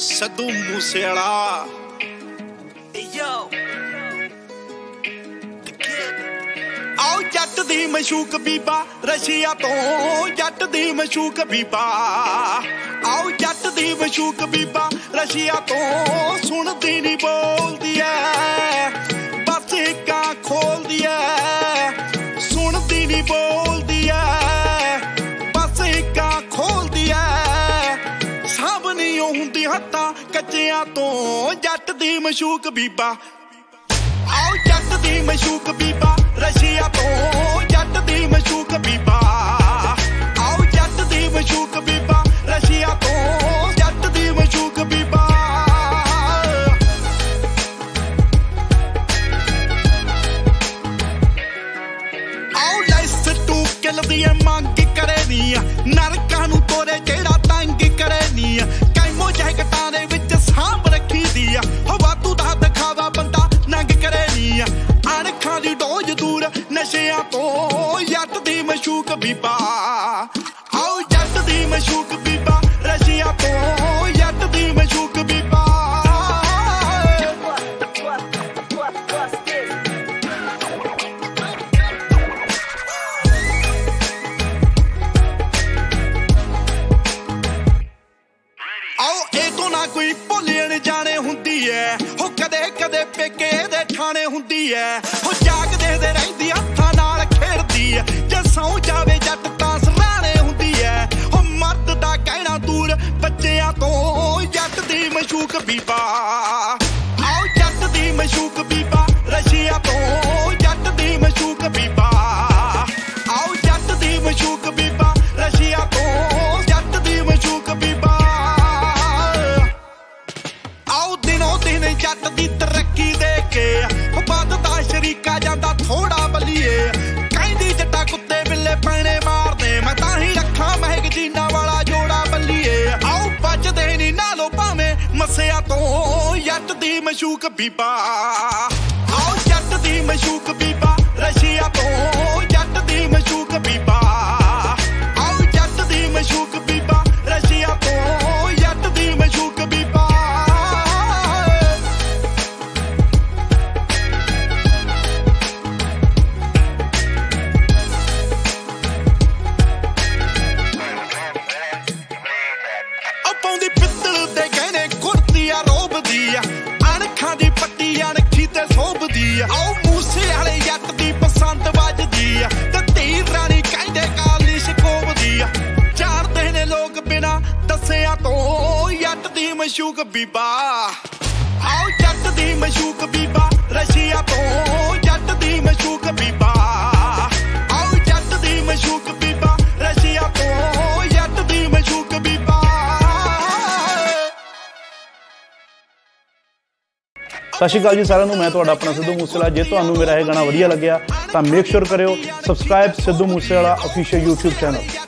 ਸੱਦੂ ਮੂਸੇ ਵਾਲਾ Yo. ਆਓ ਜੱਟ ਦੀ ਮਸ਼ੂਕ ਬੀਬਾ ਰਸ਼ੀਆ ਤੋਂ ਜੱਟ ਦੀ ਮਸ਼ੂਕ ਬੀਬਾ। ਆਓ ਜੱਟ ਦੀ ਮਸ਼ੂਕ ਬੀਬਾ ਰਸ਼ੀਆ ਤੋਂ ਸੁਣਦੀ ਨਹੀਂ ਬੋਲਦੀ ਹੱਥਾਂ ਕੱਚਿਆਂ ਤੋਂ ਜੱਟ ਦੀ ਮਸ਼ੂਕ ਬੀਬਾ। ਆਓ ਜੱਟ ਦੀ ਮਸ਼ੂਕ ਬੀਬਾ, ਰਸ਼ੀਆ ਤੋਂ ਜੱਟ ਦੀ ਮਸ਼ੂਕ ਬੀਬਾ। ਆਓ ਜੱਟ ਦੀ ਮਸ਼ੂਕ ਬੀਬਾ, ਰਸ਼ੀਆ ਤੋਂ ਜੱਟ ਦੀ ਮਸ਼ੂਕ ਬੀਬਾ। ਆਓ ਲੈਸ ਟੂ ਕਿਲ ਦੀ ਮੰਗ ਬੀਬਾ। ਆਓ ਜੱਟ ਦੀ ਮਸ਼ੂਕ ਬੀਬਾ, ਰਸ਼ੀਆ ਤੋਂ ਜੱਟ ਦੀ ਮਸ਼ੂਕ ਬੀਬਾ। ਇਹ ਤੋਂ ਨਾ ਕੋਈ ਭੁੱਲਣ ਜਾਣੇ ਹੁੰਦੀ ਐ। ਹੋ ਕਦੇ ਕਦੇ ਪੇਕੇ ਦੇ ਠਾਣੇ ਹੁੰਦੀ ਐ। ਹੋ ਮਸ਼ੂਕ ਬੀਬਾ। ਆਓ ਜੱਟ ਦੀ ਮਸ਼ੂਕ ਬੀਬਾ, ਰਸ਼ੀਆ ਤੋਂ ਜੱਟ ਦੀ ਮਸ਼ੂਕ ਬੀਬਾ। ਆਓ ਜੱਟ ਦੀ ਮਸ਼ੂਕ ਬੀਬਾ, ਰਸ਼ੀਆ ਤੋਂ ਜੱਟ ਦੀ ਮਸ਼ੂਕ ਬੀਬਾ। ਆਓ ਦਿਨੋ ਦਿਨ ਜੱਟ ਦੀ ਤਰੱਕੀ ਦੇ ਕੇ ਵੱਧਦਾ ਸ਼ਰੀਕਾ ਜਾਂਦਾ ਥੋੜਾ ਭਾਵੇਂ ਤੋਂ ਜੱਟ ਦੀ ਮਸ਼ੂਕ ਬੀਬਾ। ਆਓ ਜੱਟ ਦੀ ਮਸ਼ੂਕ ਬੀਬਾ ਰਸ਼ੀਆ ਤੋਂ। ਆ ਆ। ਅਣਖਾਂ ਦੀ ਪੱਟੀ ਅਣਖੀ ਤੇ ਸੋਭਦੀ ਆ। ਆਓ ਮੂਸੇ ਵਾਲੇ ਜੱਟ ਦੀ ਪਸੰਦ ਵੱਜਦੀ ਆ। ਤੇ ਧੀ ਰਾਣੀ ਕਹਿੰਦੇ ਕਾਲੀ ਸ਼ਕੋਬਦੀ ਆ। ਜਾਣਦੇ ਨੇ ਲੋਕ ਬਿਨਾ ਦੱਸਿਆ ਤੋਂ ਜੱਟ ਦੀ ਮਸ਼ੂਕ ਬੀਬਾ। ਆਓ ਜੱਟ ਦੀ ਮਸ਼ੂਕ ਬੀਬਾ, ਰਸ਼ੀਆ ਤੋਂ ਸਤਿ ਸ਼੍ਰੀ ਅਕਾਲ ਜੀ ਸਾਰਿਆਂ ਨੂੰ, ਮੈਂ ਤੁਹਾਡਾ ਆਪਣਾ ਸਿੱਧੂ ਮੂਸੇਵਾਲਾ। ਜੇ ਤੁਹਾਨੂੰ ਮੇਰਾ ਇਹ ਗਾਣਾ ਵਧੀਆ ਲੱਗਿਆ, ਤਾਂ ਮੇਕ ਸ਼ੋਰ ਕਰਿਓ subscribe Sidhu Moosewala official YouTube channel